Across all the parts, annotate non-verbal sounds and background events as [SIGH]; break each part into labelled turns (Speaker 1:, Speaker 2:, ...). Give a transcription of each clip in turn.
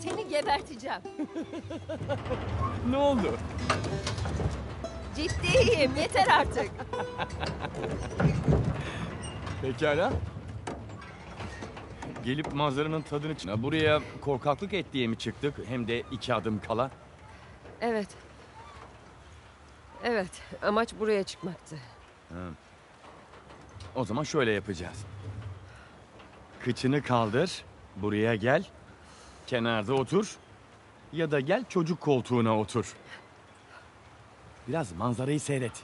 Speaker 1: Seni geberteceğim.
Speaker 2: Ne oldu?
Speaker 1: Ciddiyim, yeter artık.
Speaker 2: Pekala. Gelip manzaranın tadını çıkma. Buraya korkaklık et diye mi çıktık? Hem de iki adım kala.
Speaker 1: Evet. Evet, amaç buraya çıkmaktı.
Speaker 2: O zaman şöyle yapacağız. Kıçını kaldır, buraya gel. Kenarda otur. Ya da gel çocuk koltuğuna otur. Biraz manzarayı seyret.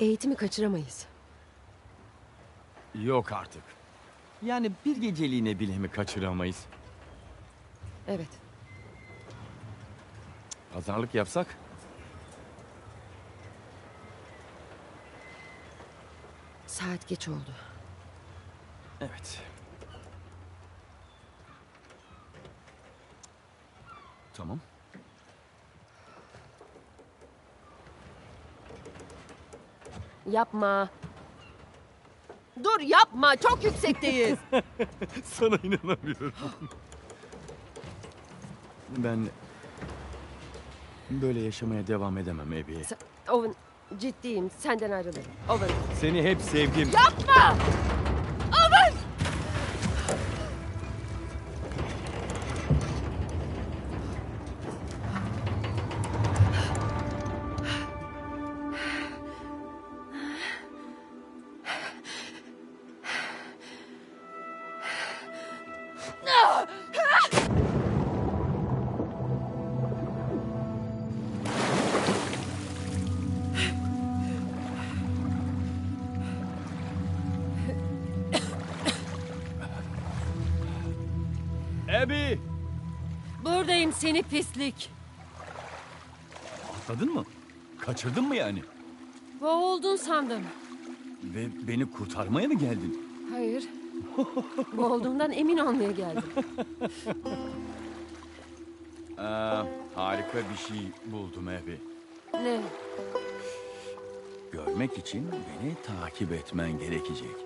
Speaker 1: Eğitimi kaçıramayız.
Speaker 2: Yok artık. Yani bir geceliğine bile mi kaçıramayız?
Speaker 1: Evet.
Speaker 2: Pazarlık yapsak?
Speaker 1: Saat geç oldu.
Speaker 2: Evet. Tamam.
Speaker 1: Yapma. Dur yapma. Çok yüksekteyiz. [LAUGHS]
Speaker 2: Sana inanamıyorum. Ben böyle yaşamaya devam edemem Ebi.
Speaker 1: Sen- Owen ciddiyim. Senden ayrılırım. Owen.
Speaker 2: Seni hep sevdim.
Speaker 1: Yapma. Pislik.
Speaker 2: Atladın mı? Kaçırdın mı yani?
Speaker 1: Boğuldun sandım.
Speaker 2: Ve beni kurtarmaya mı geldin?
Speaker 1: Hayır. Boğulduğumdan emin olmaya geldim.
Speaker 2: Aa, harika bir şey buldum Ebi.
Speaker 1: Ne?
Speaker 2: Görmek için beni takip etmen gerekecek.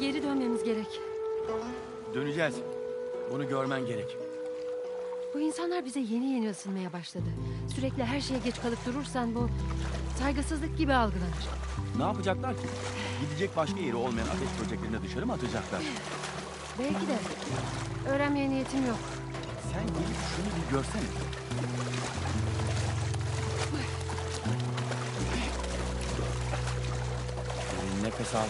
Speaker 1: Geri dönmemiz gerek.
Speaker 2: Döneceğiz. Bunu görmen gerek.
Speaker 1: Bu insanlar bize yeni yeni ısınmaya başladı. Sürekli her şeye geç kalıp durursan bu saygısızlık gibi algılanır.
Speaker 2: Ne yapacaklar ki? Gidecek başka yeri olmayan ateş böceklerine dışarı mı atacaklar?
Speaker 1: Belki de. Öğrenmeye niyetim yok.
Speaker 2: Sen gelip şunu bir görsene. Nefes al.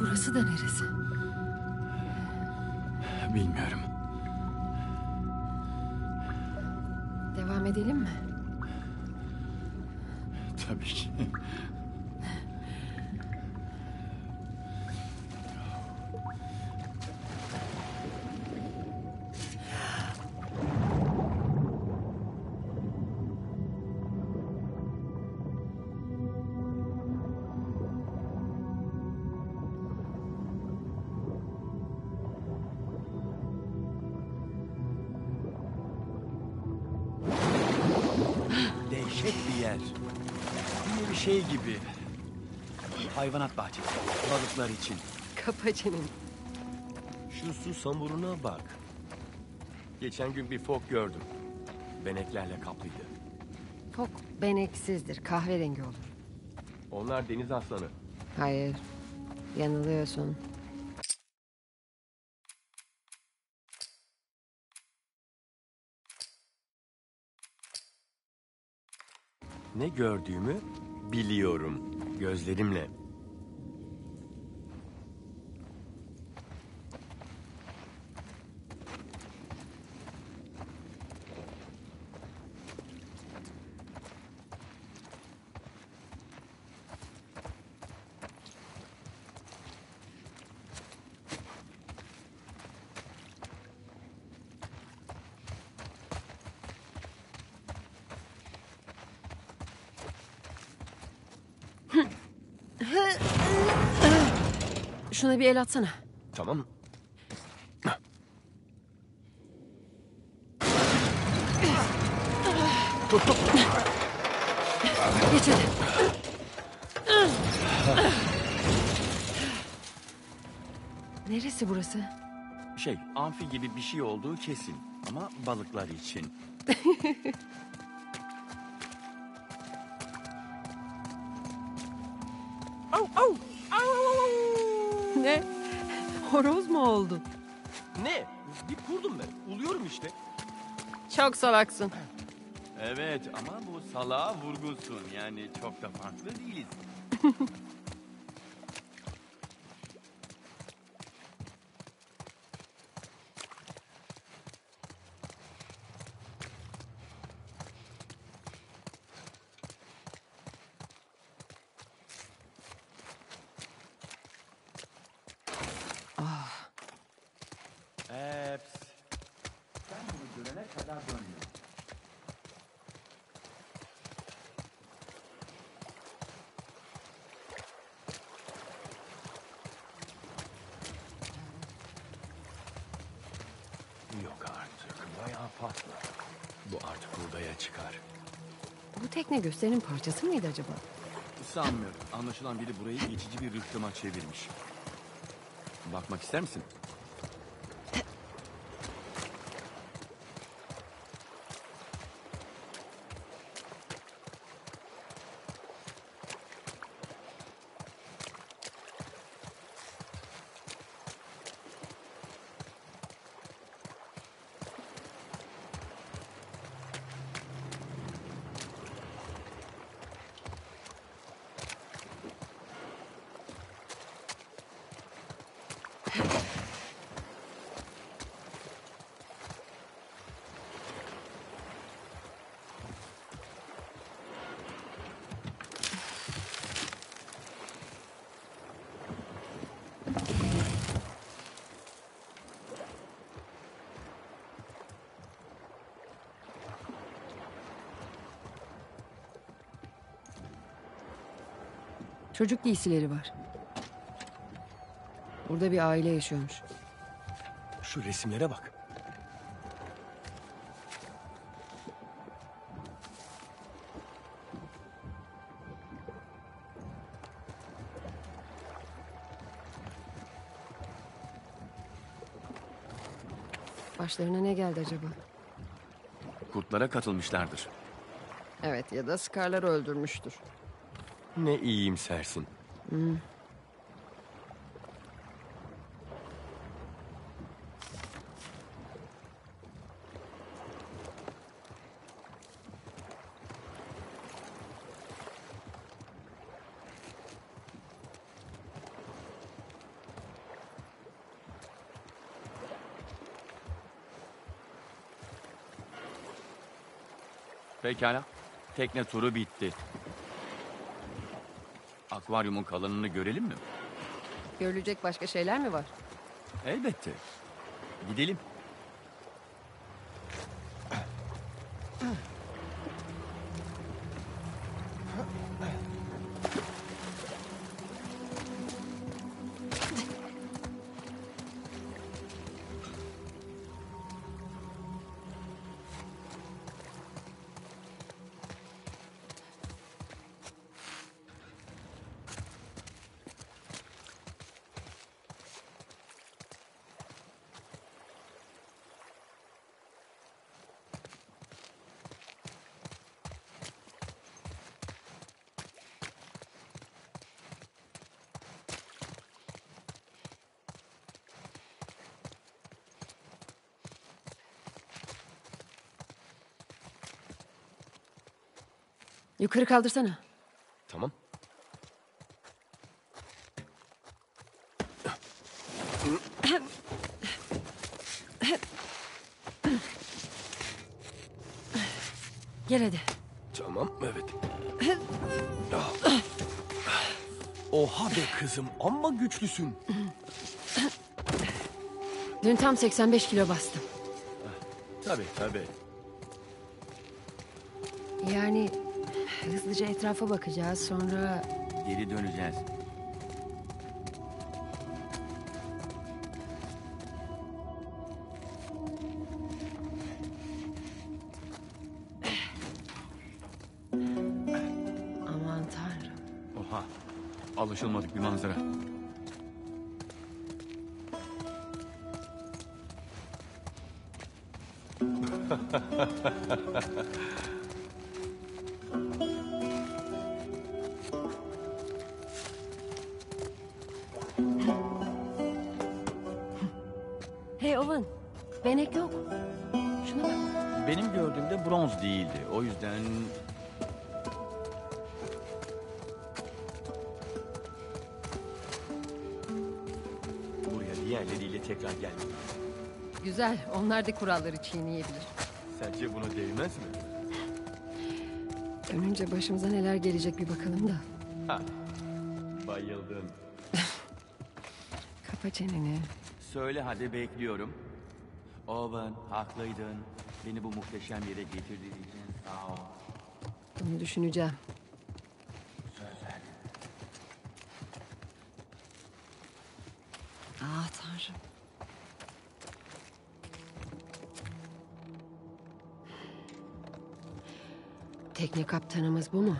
Speaker 1: Burası da neresi?
Speaker 2: Bilmiyorum.
Speaker 1: Devam edelim mi?
Speaker 2: Tabii ki. Bir yer. Yine bir şey gibi. Hayvanat bahçesi. Balıklar için.
Speaker 1: Kapacının.
Speaker 2: Şu su samuruna bak. Geçen gün bir fok gördüm. Beneklerle kaplıydı.
Speaker 1: Fok beneksizdir. Kahverengi olur.
Speaker 2: Onlar deniz aslanı.
Speaker 1: Hayır. Yanılıyorsun.
Speaker 2: Ne gördüğümü biliyorum. Gözlerimle.
Speaker 1: Şuna bir el atsana.
Speaker 3: Tamam.
Speaker 1: Geç hadi. Neresi burası?
Speaker 2: Şey, amfi gibi bir şey olduğu kesin. Ama balıklar için.
Speaker 1: Ne? Horoz mu oldun?
Speaker 3: Ne? Bir kurdum ben. Uluyorum işte.
Speaker 1: Çok salaksın.
Speaker 2: Evet ama bu salağa vurgunsun. Yani çok da farklı değiliz. [LAUGHS] Eps. Sen bunu görene kadar dönme.
Speaker 3: Yok artık. Bayağı fazla. Bu artık buğdaya çıkar.
Speaker 1: Bu tekne gösterinin parçası mıydı acaba?
Speaker 2: Sanmıyorum. Anlaşılan biri burayı geçici bir rıhtıma çevirmiş. Bakmak ister misin?
Speaker 1: Çocuk giysileri var. Burada bir aile yaşıyormuş.
Speaker 3: Şu resimlere bak.
Speaker 1: Başlarına ne geldi acaba?
Speaker 2: Kurtlara katılmışlardır.
Speaker 1: Evet ya da Scar'ları öldürmüştür.
Speaker 3: Ne iyiyimsersin.
Speaker 2: Pekala. Tekne turu bitti. Akvaryumun kalanını görelim mi?
Speaker 1: Görülecek başka şeyler mi var?
Speaker 2: Elbette. Gidelim.
Speaker 1: Yukarı kaldırsana.
Speaker 3: Tamam.
Speaker 1: Gel hadi.
Speaker 3: Tamam, evet. Ah. Oha be kızım, amma güçlüsün.
Speaker 1: Dün tam 85 kilo bastım.
Speaker 2: Tabii tabii.
Speaker 1: Sadece etrafa bakacağız sonra...
Speaker 2: Geri döneceğiz. Aman tanrım. Oha alışılmadık bir manzara. [LAUGHS] diğerleriyle tekrar gelmem.
Speaker 1: Güzel, onlar da kuralları çiğneyebilir.
Speaker 2: Sence buna değmez mi?
Speaker 1: Dönünce başımıza neler gelecek bir bakalım da.
Speaker 2: Ha. Bayıldım. [LAUGHS]
Speaker 1: Kapa çeneni.
Speaker 2: Söyle hadi bekliyorum. Owen haklıydın. Beni bu muhteşem yere getirdiğin için sağ ol.
Speaker 1: Bunu düşüneceğim.
Speaker 2: Söz verdim.
Speaker 1: Ah tanrım. Tekne kaptanımız bu mu?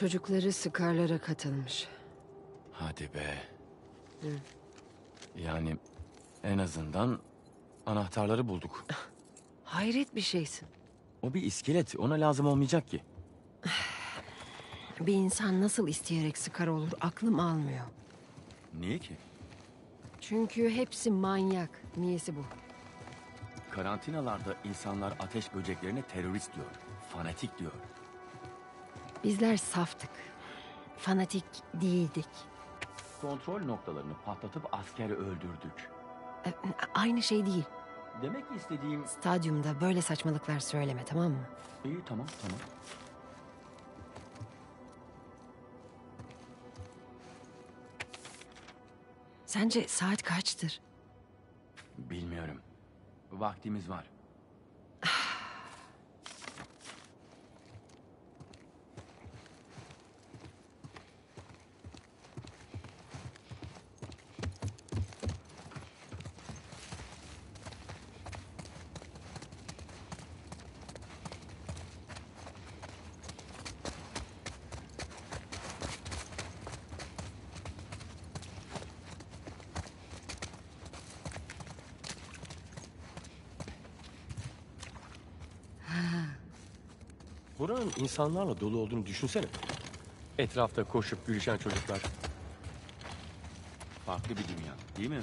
Speaker 1: Çocukları Skarlara katılmış.
Speaker 2: Hadi be. Yani en azından anahtarları bulduk. [LAUGHS]
Speaker 1: Hayret bir şeysin.
Speaker 2: O bir iskelet. Ona lazım olmayacak ki. [SIGHS]
Speaker 1: Bir insan nasıl isteyerek Skar olur aklım almıyor.
Speaker 2: Niye ki?
Speaker 1: Çünkü hepsi manyak. Niyesi bu?
Speaker 2: Karantinalarda insanlar ateş böceklerine terörist diyor. Fanatik diyor.
Speaker 1: Bizler saftık. Fanatik değildik.
Speaker 2: Kontrol noktalarını patlatıp asker öldürdük.
Speaker 1: E, Aynı şey değil.
Speaker 2: Demek istediğim...
Speaker 1: Stadyumda böyle saçmalıklar söyleme tamam mı?
Speaker 2: İyi tamam tamam.
Speaker 1: Sence saat kaçtır?
Speaker 2: Bilmiyorum. Vaktimiz var.
Speaker 3: Buranın insanlarla dolu olduğunu düşünsene. Etrafta koşup gülüşen çocuklar.
Speaker 2: Farklı bir dünya değil mi?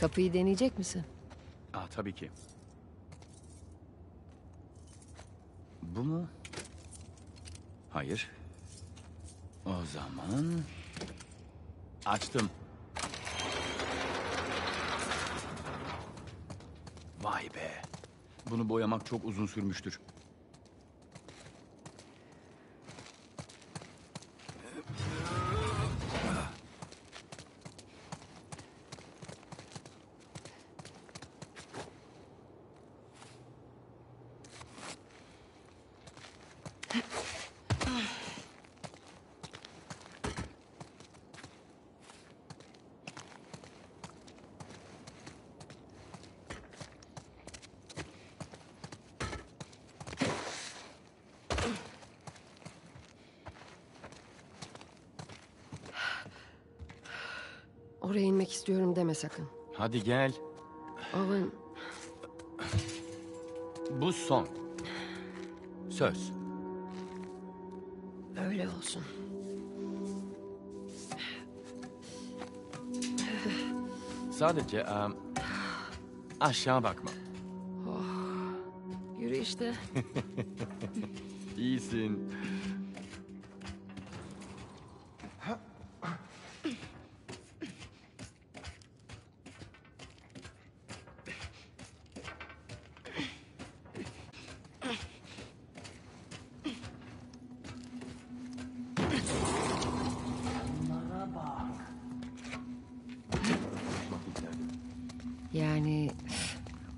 Speaker 1: Kapıyı deneyecek misin?
Speaker 2: Aa, tabii ki. Bu mu? Hayır. O zaman... Açtım. Vay be. Bunu boyamak çok uzun sürmüştür.
Speaker 1: Oraya inmek istiyorum deme sakın.
Speaker 2: Hadi gel.
Speaker 1: Owen,
Speaker 2: Bu son. Söz.
Speaker 1: öyle olsun.
Speaker 2: Sadece em, aşağı bakma.
Speaker 1: Yürü işte.
Speaker 2: İyisin.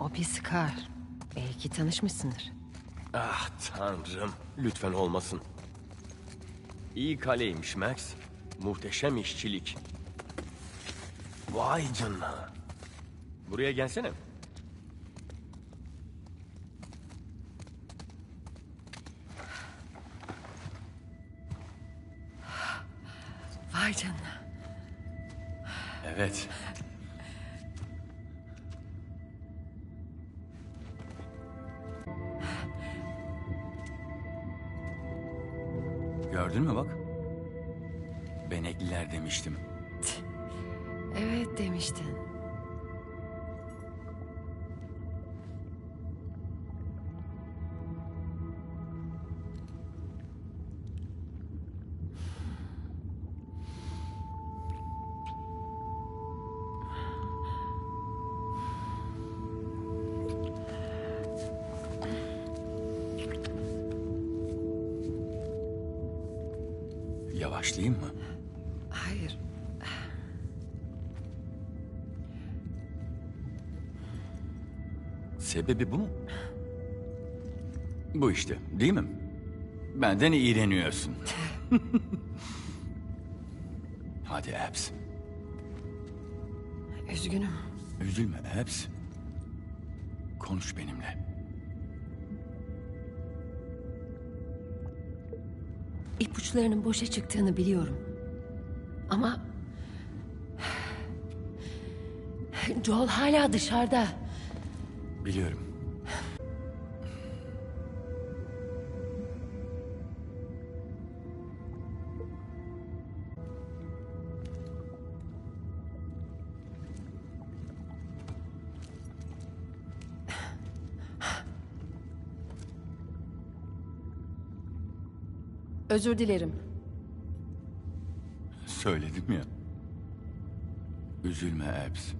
Speaker 1: O bir Scar. Belki tanışmışsındır.
Speaker 3: Ah tanrım. Lütfen olmasın. İyi kaleymiş Max. Muhteşem işçilik. Vay canına. Buraya gelsene.
Speaker 1: Vay canına.
Speaker 2: Evet.
Speaker 1: Evet demiştin.
Speaker 2: Sebebi bu mu? Bu işte, değil mi? Benden iğreniyorsun. [LAUGHS] Hadi Abs.
Speaker 1: Üzgünüm.
Speaker 2: Üzülme Abs. Konuş benimle.
Speaker 1: İpuçlarının boşa çıktığını biliyorum. Ama... [SIGHS] Joel hala dışarıda.
Speaker 2: Biliyorum.
Speaker 1: Özür dilerim.
Speaker 2: Söyledim ya. Üzülme Abs.